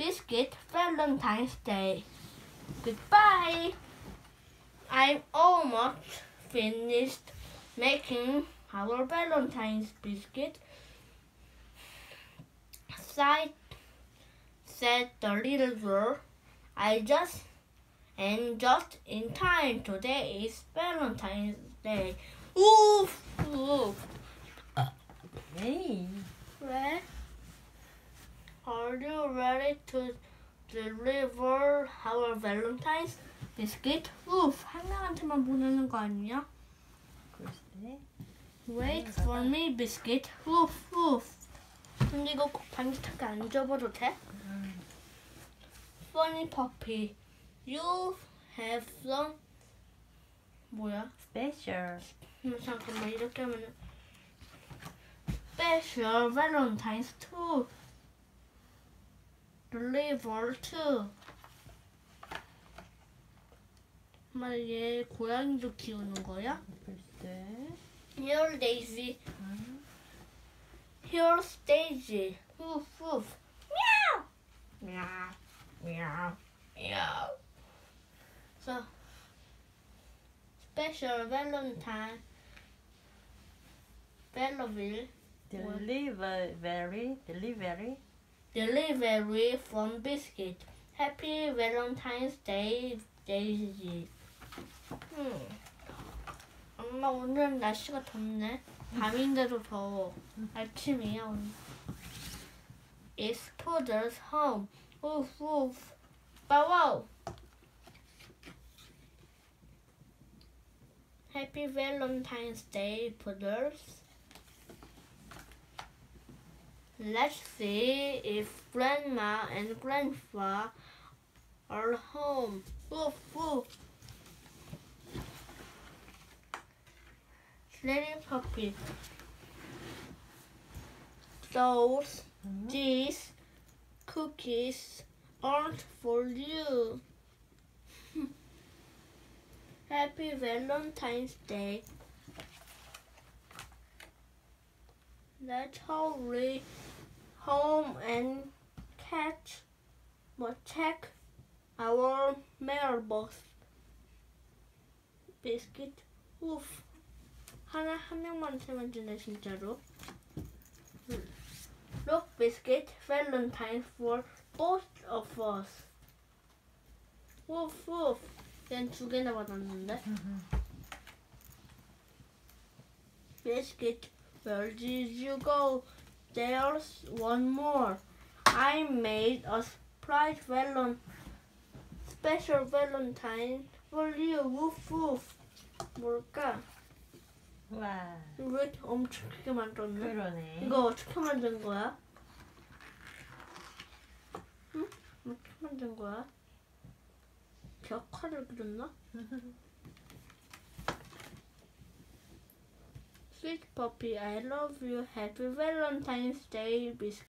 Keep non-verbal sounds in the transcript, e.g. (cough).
biscuit Valentine's Day. Goodbye. I'm almost finished making our Valentine's biscuit. Sighed, said the little girl. I just and just in time. Today is Valentine's Day. Oof, oof. Ready to deliver our Valentine's biscuit? Oof, 한 명한테만 보내는 거 아니야? 글쎄. Wait for me, biscuit. Oof, oof. 근데 이거 꼭 반듯하게 안 접어도 돼? Funny puppy, you have some 뭐야? 스페셜. 음, 잠깐만 이렇게 하면은 special Valentine's to deliver to 정말 얘 고양이도 키우는 거야? 글쎄. Here Daisy, 음. here Daisy, woof woof, meow, meow, meow, meow. So special Valentine, Belleville. Delivery. Delivery. Delivery from Biscuit. Happy Valentine's Day, Daisy. Hmm. 엄마 오늘 날씨가 덥네. 밤인데도 더워. 아침이야 오늘. It's Puddles' home. Woof woof. Bow wow. Happy Valentine's Day, Puddles. Let's see if Grandma and Grandpa are home. Woof woof. Sleeping puppy. Those, 음. these cookies aren't for you. (laughs) Happy Valentine's Day. Let's hurry home and catch, but check our mailbox. Biscuit. Oof. 하나 한 명만한테만 주네 진짜로. Look, biscuit. Valentine for both of us. Woof woof. 얜 두 개나 받았는데. Biscuit, where did you go? There's one more. I made a surprise valentine, special valentine for you. Woof woof. 뭘까? 와. 왜 이렇게 엄청 크게 만들었네? 그러네. 이거 어떻게 만든 거야? 응? 어떻게 만든 거야? 벽화를 그렸나? Sweet puppy, I love you. Happy Valentine's Day, biscuit.